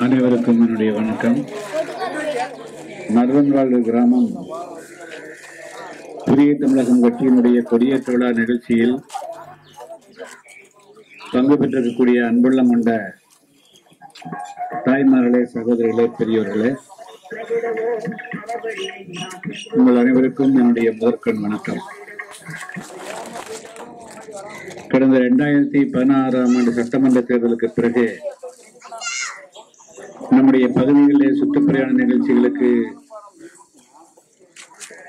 அனைவருக்கும் என்னுடைய வணக்கம். மருதன்வாழ்வு கிராமம் புதிய தமிழகம் கட்சியினுடைய கொடியேற்ற விழா நிகழ்ச்சியில் பங்கு பெற்றிருக்கக்கூடிய அன்புள்ளம் கொண்ட தாய்மார்களே சகோதரிகளே பெரியோர்களே உங்கள் அனைவருக்கும் என்னுடைய முதற்கண் வணக்கம். கடந்த இரண்டாயிரத்தி பதினாறாம் ஆண்டு சட்டமன்ற தேர்தலுக்கு பிறகு நம்முடைய பகுதிகளிலே சுற்றுப்பிரயாண நிகழ்ச்சிகளுக்கு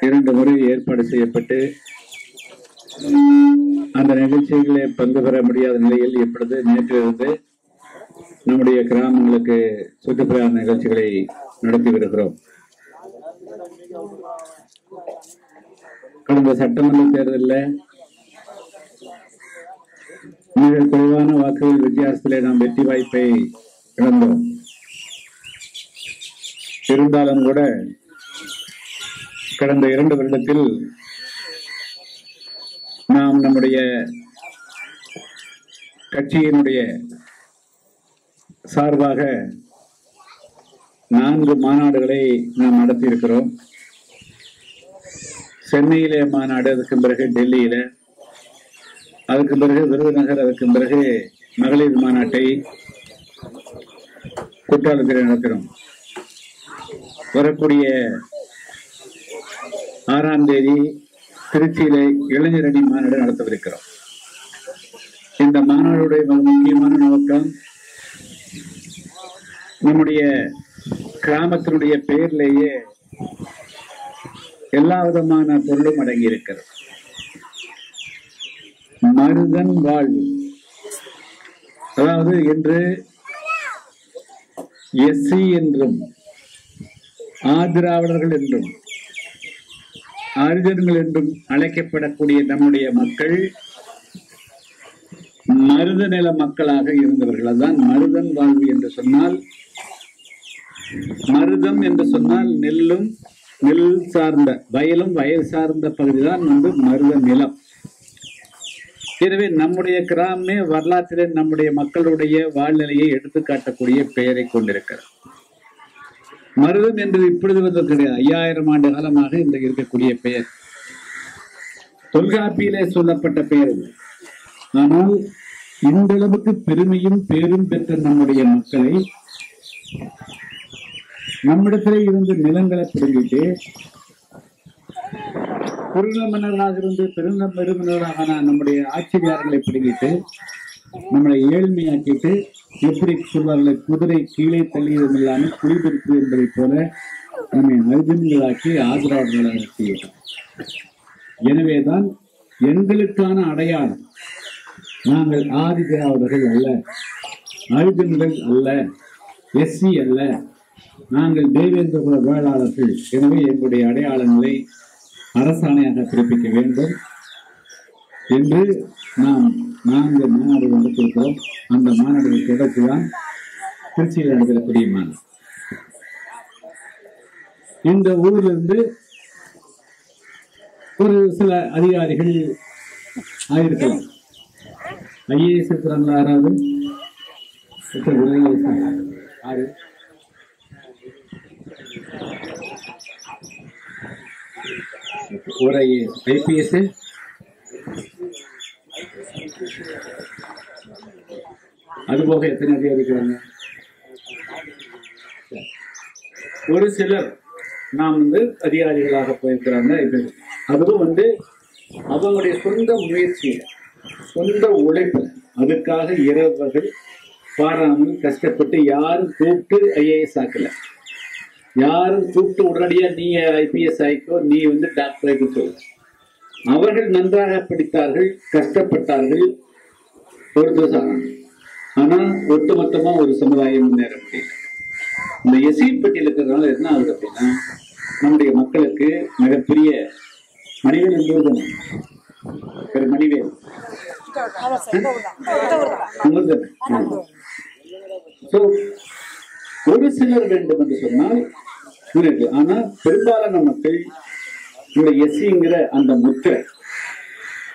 இரண்டு முறை ஏற்பாடு செய்யப்பட்டு அந்த நிகழ்ச்சிகளிலே பங்கு பெற முடியாத நிலையில் இப்பொழுது நேற்றிலிருந்து நம்முடைய கிராமங்களுக்கு சுற்றுப்பிரயாண நிகழ்ச்சிகளை நடத்தி வருகிறோம். கடந்த சட்டமன்ற தேர்தலில் மிக குறைவான வாக்குகள் வித்தியாசத்திலே நாம் வெற்றி வாய்ப்பை இழந்தோம். இருந்தாலும் கூட கடந்த இரண்டு வருடத்தில் நாம் நம்முடைய கட்சியினுடைய சார்பாக நான்கு மாநாடுகளை நாம் நடத்தியிருக்கிறோம். சென்னையிலே மாநாடு அதுக்கு பிறகு டெல்லியில அதுக்கு பிறகு விருதுநகர் அதுக்கு பிறகு மகளிர் மாநாட்டை குற்றாலத்தில் நடத்தினோம் வரக்கூடிய ஆறாம் தேதி திருச்சியில இளைஞரணி மாநாடு நடத்தவிருக்கிறோம். இந்த மாநாடுடைய முக்கியமான நோக்கம் நம்முடைய கிராமத்தினுடைய பெயர்லேயே எல்லா விதமான பொருளும் அடங்கி இருக்கிறது மருதன் வாழ்வு அதாவது இன்று எஸ்சி என்றும் ஆதிராவிடர்கள் என்றும் அரிஜன்கள் என்றும் அழைக்கப்படக்கூடிய நம்முடைய மக்கள் மருத நில மக்களாக இருந்தவர்கள். அதான் மருதன் வாழ்வு என்று சொன்னால் மருதம் என்று சொன்னால் நெல்லும் நெல் சார்ந்த வயலும் வயல் சார்ந்த பகுதிதான் வந்து மருத நிலம். எனவே நம்முடைய கிராமமே வரலாற்றிலே நம்முடைய மக்களுடைய வாழ்நிலையை எடுத்துக்காட்டக்கூடிய பெயரை கொண்டிருக்கிறது. மருதம் என்பது இப்பொழுது வந்து கிடையாது ஐயாயிரம் ஆண்டு காலமாக இந்த இருக்கக்கூடிய பெயர். தொல்காப்பியிலே சொல்லப்பட்ட பெயர் ஆனால் இந்த அளவுக்கு பெருமையும் பேரும் பெற்ற நம்முடைய மக்களை நம்மிடத்திலே இருந்து நிலங்களை பிடுங்கிட்டு குறுநில மன்னர்களாக இருந்து பெருந்த பெருமன்னர்களாக நம்முடைய ஆச்சரியார்களை பிடிக்கிட்டு நம்மளை ஏழ்மையாக்கிட்டு எப்படி சொல்வார்கள் குதிரை கீழே தள்ளியதும் இல்லாமல் குடிபிடிப்பு என்பதைப் போல நம்மை அர்ஜுன்களாக்கி ஆதரவாளர்களாக்கி எனவேதான் எங்களுக்கான அடையாளம் நாங்கள் ஆதி திராவிடர்கள் அல்ல அர்ஜுன்கள் அல்ல எஸ்சி அல்ல நாங்கள் தேவேந்திர குல வேளாளர்கள். எனவே எங்களுடைய அடையாளங்களை அரசாணையாக பிறப்பிக்க வேண்டும் என்று நாம் நான்கு மாநாடு நடத்திருக்கிறோம். அந்த மாநாடு தொடர்ச்சி தான் திருச்சியில் நடக்கக்கூடிய மாநாடு. இந்த ஊரிலிருந்து ஒரு சில அதிகாரிகள் ஆயிருக்கலாம். ஐஏஎஸ் இருக்கிறாங்களா யாராவது? ஆறு ஒரு ஐபிஎஸ் அது போக எத்தனை அதிகாரி இருக்கிறாங்க ஒரு சிலர் நாம் வந்து அதிகாரிகளாக போயிருக்கிறாங்க. இது அதுவும் வந்து அவங்களுடைய சொந்த முயற்சி சொந்த உழைப்பு. அதுக்காக இரவர்கள் பாராமல் கஷ்டப்பட்டு யாரும் கூப்பிட்டு ஐஏஎஸ் ஆக்கல. யாரும் கூப்பிட்டு உடனடியா நீ ஐபிஎஸ் ஆயிக்கோ நீ வந்து டாக்டர் ஆயிக்கோ அவர்கள் நன்றாக படித்தார்கள் கஷ்டப்பட்டார்கள். ஒரு திவசம் ஆனா ஒட்டுமொத்தமா ஒரு சமுதாயம் முன்னேற முடியல. இந்த எஸ்சி பட்டியல் இருக்கிறதுனால என்ன ஆகுது அப்படின்னா நம்முடைய மக்களுக்கு மிகப்பெரிய மனிதன் என்பது தானே. திரு மணிவேல் ஒரு சிலர் வேண்டும் என்று சொன்னால் இருக்கு ஆனா பெரும்பாலான மக்கள் இந்த எஸ்சிங்கிற அந்த முத்திரை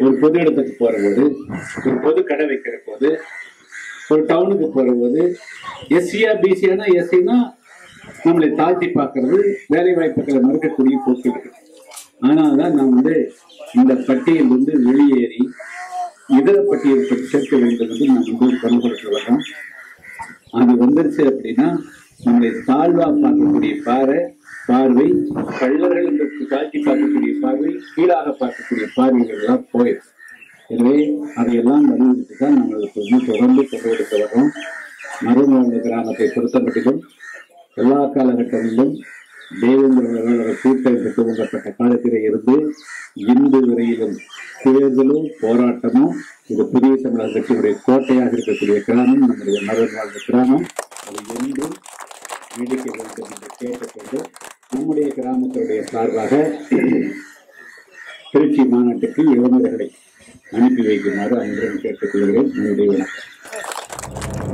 ஒரு பொது இடத்துக்கு போற போது ஒரு பொது கடை வைக்கிற போது ஒரு டவுனுக்கு போற போது எஸ்சியா பிசியானா எஸ்சினா நம்மளை தாழ்த்தி பார்க்கறது வேலை வாய்ப்புகளை மறுக்கக்கூடிய போக்கு இருக்கு. ஆனால்தான் நான் வந்து இந்த பட்டியல் வந்து வெளியேறி இதர பட்டியலுக்கு சேர்க்க வேண்டும் என்று நான் வந்து பணிபுரிட்டு வர்றோம் அது வந்துருச்சு அப்படின்னா நம்மளை தாழ்வா பார்க்கக்கூடிய பாறை பார்வை கள்ளர்கள் என்று தாக்கி பார்க்கக்கூடிய பார்வை கீழாக பார்க்கக்கூடிய பார்வைகள் எல்லாம் போயிடும். எனவே அதையெல்லாம் வலியுறுத்தி தான் நாங்கள் வந்து தொடர்ந்து கொண்டு எடுத்து வர்றோம். கிராமத்தை பொறுத்தமட்டிலும் எல்லா காலகட்டங்களிலும் தேவேந்திர கூட்டம் துவங்கப்பட்ட காலத்திலே இருந்து இந்து வரையிலும் தேர்தலும் போராட்டமும் இது புதிய தமிழர் கட்சியுடைய கோட்டையாக இருக்கக்கூடிய கிராமம் நம்முடைய மருமகன் வாழ்ந்த கிராமம் அது என்றும் வேடிக்கை வேண்டும் என்று கேட்டுக்கொண்டு நம்முடைய கிராமத்தினுடைய சார்பாக திருச்சி மாநாட்டுக்கு இளைஞர்களை அனுப்பி வைக்குமாறு அன்புடன் கேட்டுக்கொள்கிறேன். என்னுடைய வணக்கம்.